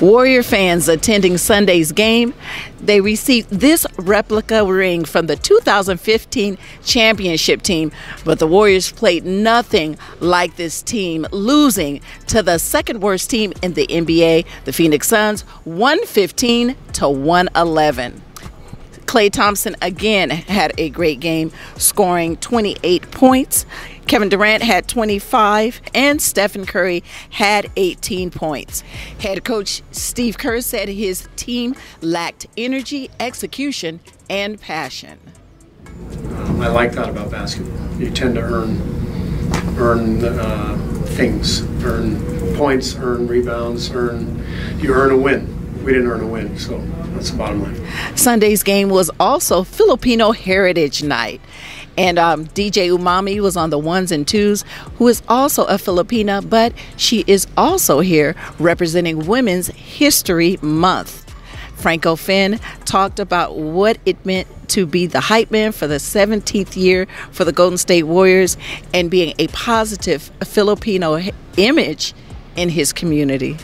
Warrior fans attending Sunday's game, they received this replica ring from the 2015 championship team, but the Warriors played nothing like this team, losing to the second worst team in the NBA, the Phoenix Suns, 115 to 111. Klay Thompson again had a great game, scoring 28 points. Kevin Durant had 25, and Stephen Curry had 18 points. Head coach Steve Kerr said his team lacked energy, execution, and passion. I like that about basketball. You tend to earn earn uh, things, earn points, earn rebounds, earn you earn a win. We didn't earn a win, so that's the bottom line. Sunday's game was also Filipino Heritage Night. And um, DJ Umami was on the ones and twos, who is also a Filipina, but she is also here representing Women's History Month. Franco Finn talked about what it meant to be the hype man for the 17th year for the Golden State Warriors and being a positive Filipino image in his community.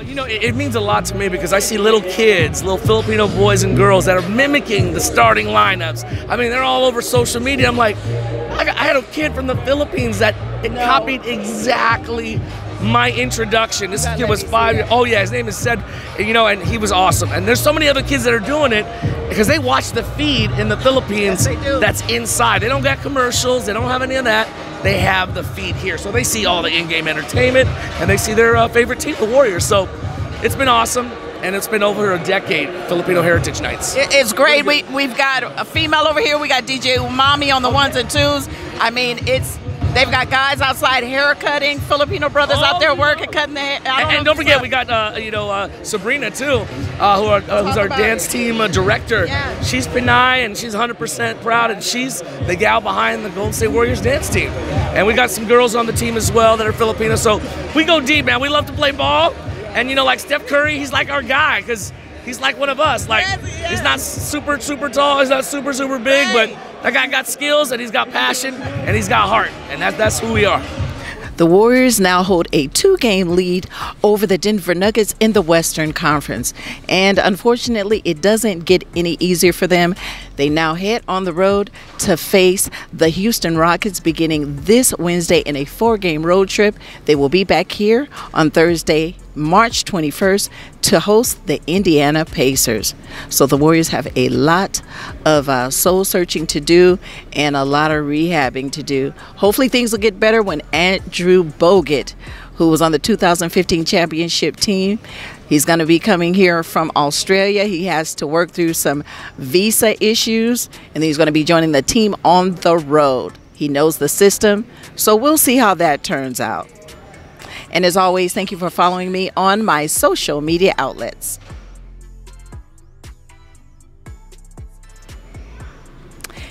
Well, you know, it, it, means a lot to me because I see little kids, little Filipino boys and girls that are mimicking the starting lineups. I mean, they're all over social media. I'm like, I, got, I had a kid from the Philippines that no. copied exactly my introduction. This kid was five. Years, oh yeah, his name is said, you know, and he was awesome. And there's so many other kids that are doing it because they watch the feed in the Philippines. Yes, that's inside. They don't got commercials. They don't have any of that they have the feed here. So they see all the in-game entertainment and they see their uh, favorite team, the Warriors. So it's been awesome. And it's been over a decade, Filipino Heritage Nights. It's great. We, we've got a female over here. We got DJ Umami on the ones and twos. I mean, it's They've got guys outside haircutting, Filipino brothers oh, out there working, cutting the hair. And, and don't forget, we got uh, you know uh, Sabrina too, uh, who are, uh, who's our dance it. team uh, director. Yeah. She's Pinay and she's 100% proud, and she's the gal behind the Golden State Warriors dance team. And we got some girls on the team as well that are Filipino. So we go deep, man. We love to play ball, and you know, like Steph Curry, he's like our guy because he's like one of us. Like yes, yes. he's not super super tall, he's not super super big, right. but that guy got skills and he's got passion and he's got heart, and that's that's who we are. The Warriors now hold a two game lead over the Denver Nuggets in the Western Conference. And unfortunately, it doesn't get any easier for them. They now head on the road to face the Houston Rockets beginning this Wednesday in a four game road trip. They will be back here on Thursday March 21st to host the Indiana Pacers. So the Warriors have a lot of uh, soul searching to do and a lot of rehabbing to do. Hopefully, things will get better when Andrew Bogut, who was on the 2015 championship team, He's going to be coming here from Australia. He has to work through some visa issues, and he's going to be joining the team on the road. He knows the system, so we'll see how that turns out. And as always, thank you for following me on my social media outlets.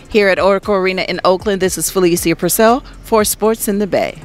Here at Oracle Arena in Oakland, this is Felicia Purcell for Sports in the Bay.